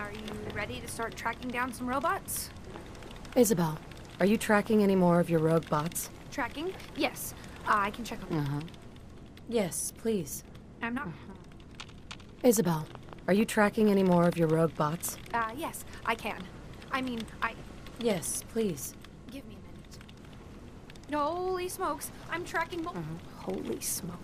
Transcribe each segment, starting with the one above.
Are you ready to start tracking down some robots? Isabel, are you tracking any more of your rogue bots? Tracking? Yes. Uh, I can check on Uh-huh. Yes, please. I'm not. Isabel, are you tracking any more of your rogue bots? Uh, yes, I can. I mean, I. Yes, please. Give me a minute. Holy smokes! I'm tracking. Mo- Holy smoke!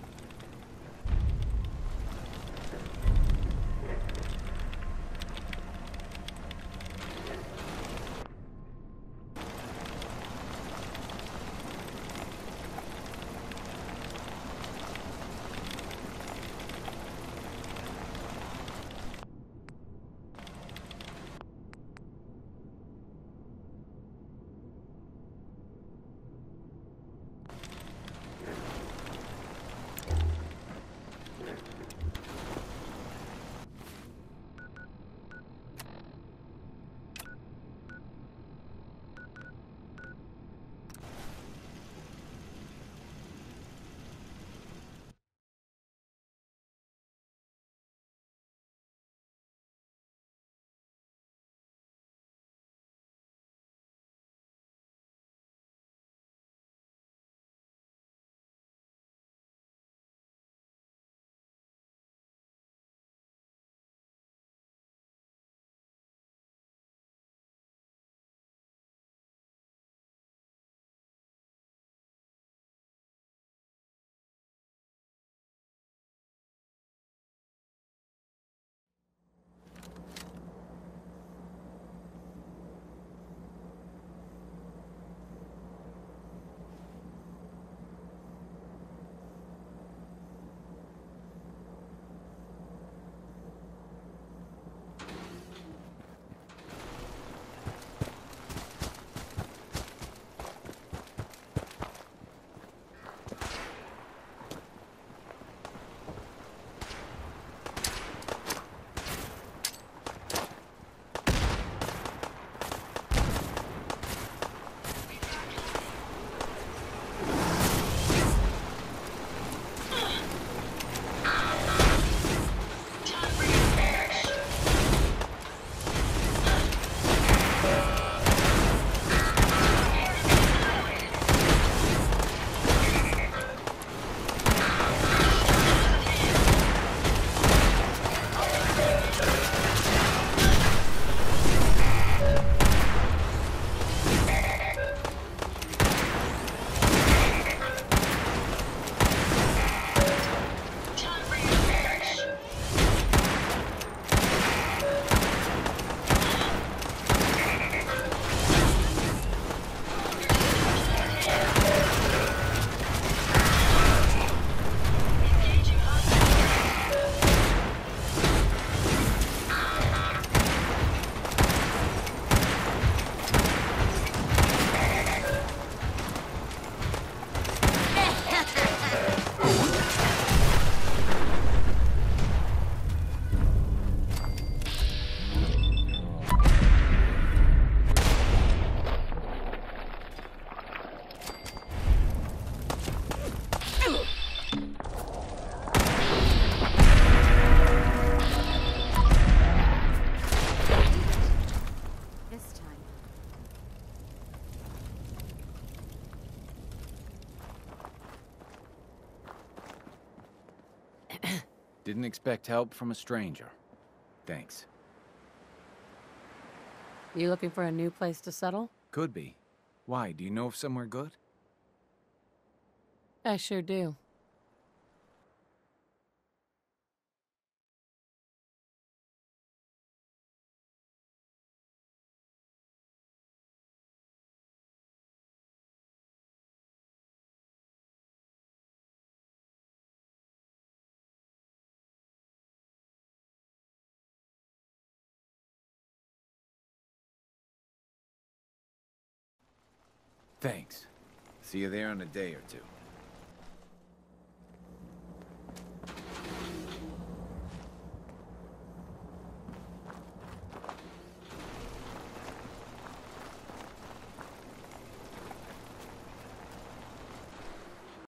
Didn't expect help from a stranger. Thanks. You looking for a new place to settle? Could be. Why, do you know of somewhere good? I sure do. Thanks. See you there in a day or two.